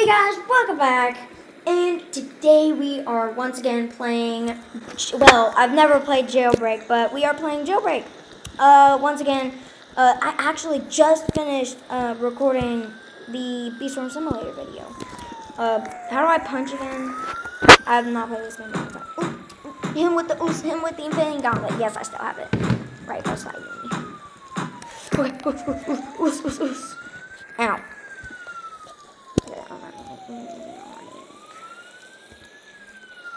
Hey guys, welcome back. And today we are once again playing. Well, I've never played Jailbreak, but we are playing Jailbreak. Uh, once again, uh, I actually just finished uh, recording the Beaststorm Simulator video. Uh, how do I punch again? I have not played this game in. Ooh, ooh, him with the ooh, him with the Infinity Gauntlet. Yes, I still have it. Right, fighting me. Okay, ooh, ooh, ooh, ooh, ooh, ooh. Ow.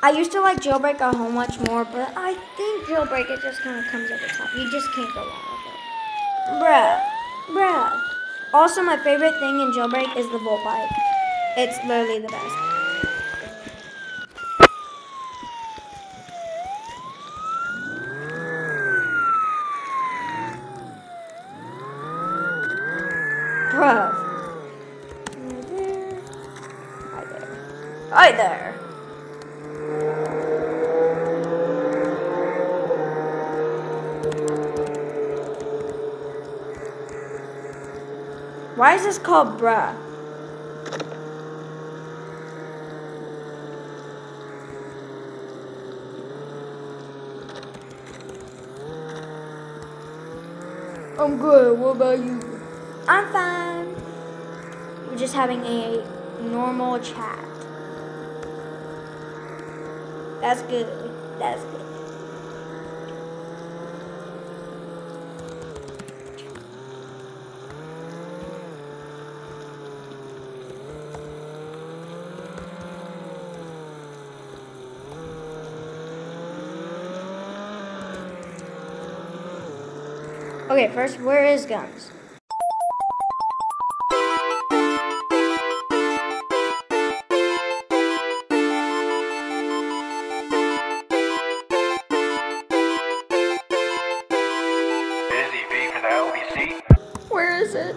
I used to like Jailbreak a whole much more, but I think Jailbreak, it just kind of comes at the top. You just can't go wrong with it. Bruh. Bruh. Also, my favorite thing in Jailbreak is the Volt Bike. It's literally the best. Why is this called bruh? I'm good. What about you? I'm fine. We're just having a normal chat. That's good. That's good. Okay, first, where is guns? Busy V the LBC. Where is it?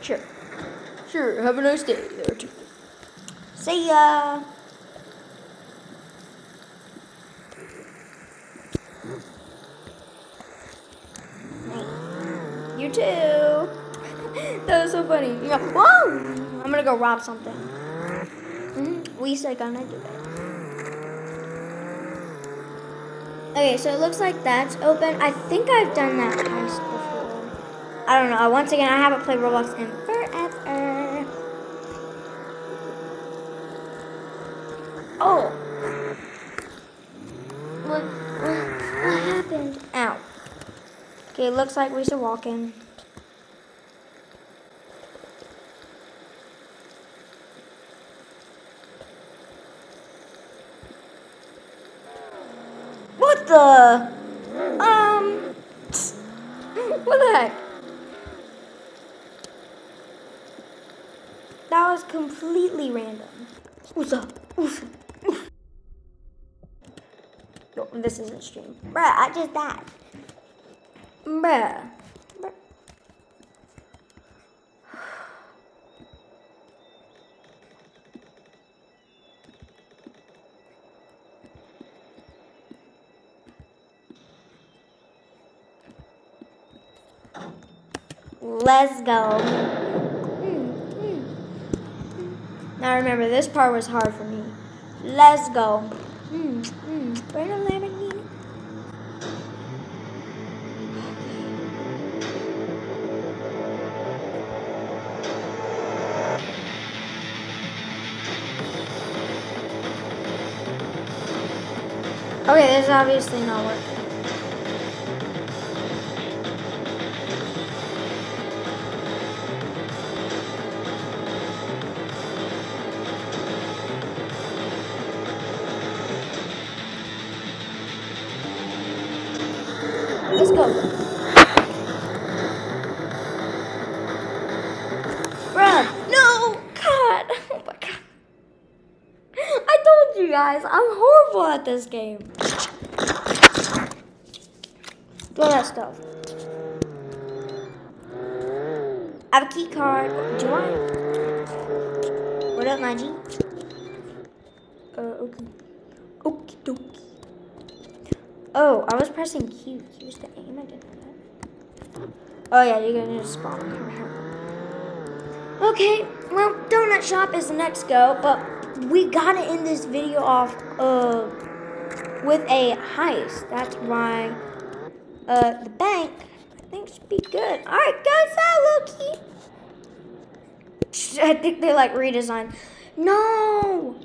Sure. Sure. Have a nice day there too. See ya. You too. that was so funny. You whoa! I'm gonna go rob something. We said gonna do it. Okay, so it looks like that's open. I think I've done that before. I don't know. Once again, I haven't played Roblox in forever. Oh. What, what, what happened? Ow. Okay, it looks like we should walk in. What the? Um. What the heck? That was completely random. What's up? Yo, this isn't stream. Bruh, I just died. Bruh. Bruh. Let's go. Now remember, this part was hard for me. Let's go. Mm, mm. Brandon Lamborghini. Okay, this is obviously not working. Let's go. Bruh, no! God! Oh my god. I told you guys, I'm horrible at this game. Throw that stuff. I have a key card. Do I? What up, G? Uh, okay. Oh, I was pressing Q. Q was the aim. I didn't know that. Oh yeah, you're gonna just spawn. okay, well, donut shop is the next go, but we gotta end this video off uh with a heist. That's why uh the bank I think should be good. All right, guys, out, Loki. I think they like redesigned. No,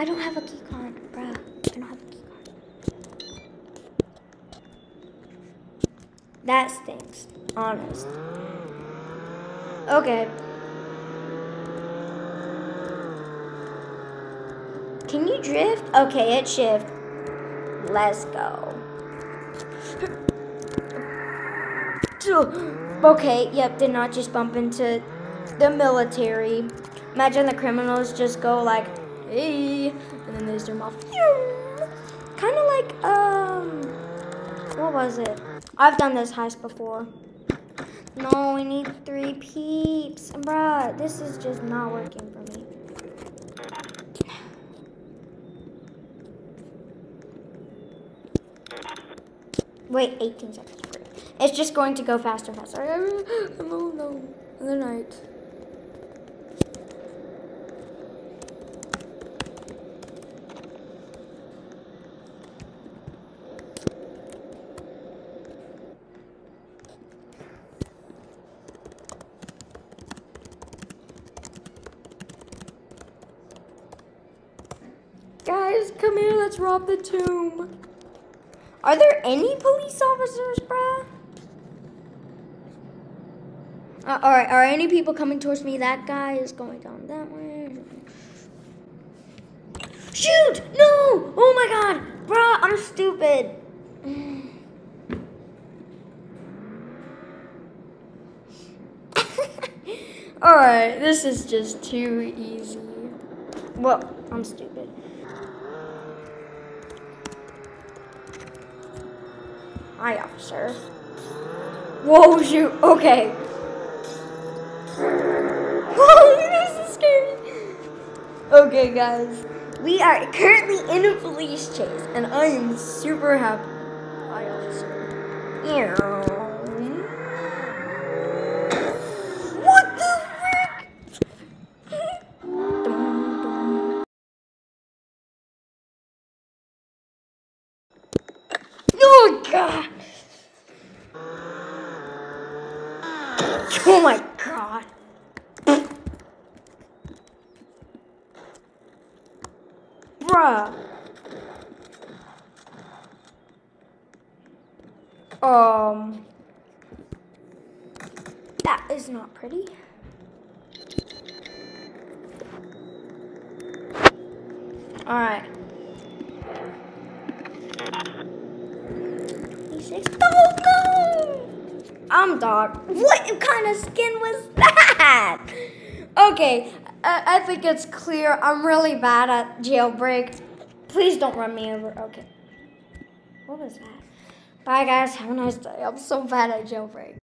I don't have a key card, bruh. I don't have a key card. That stinks, honest. Okay. Can you drift? Okay, it shift. Let's go. Okay, yep, did not just bump into the military. Imagine the criminals just go like, hey, and then they zoom off. Kind of like, um, what was it? I've done this heist before. No, we need three peeps. Bruh, this is just not working for me. Wait, 18 seconds. It's just going to go faster faster. I'm alone in the night. Guys, come here, let's rob the tomb. Are there any police officers, bruh? Uh, all right, are any people coming towards me? That guy is going down that way. Shoot! No! Oh my god! Bruh, I'm stupid. all right, this is just too easy. Well, I'm stupid. Hi, officer. Whoa, shoot. Okay. Whoa, oh, this is scary. Okay, guys. We are currently in a police chase, and I am super happy. Hi, officer. Ew. God. Oh, my God. Bruh. Um. That is not pretty. Alright. 26. No! I'm dark. What kind of skin was that? Okay, I, I think it's clear. I'm really bad at jailbreak. Please don't run me over. Okay. What was that? Bye, guys. Have a nice day. I'm so bad at jailbreak.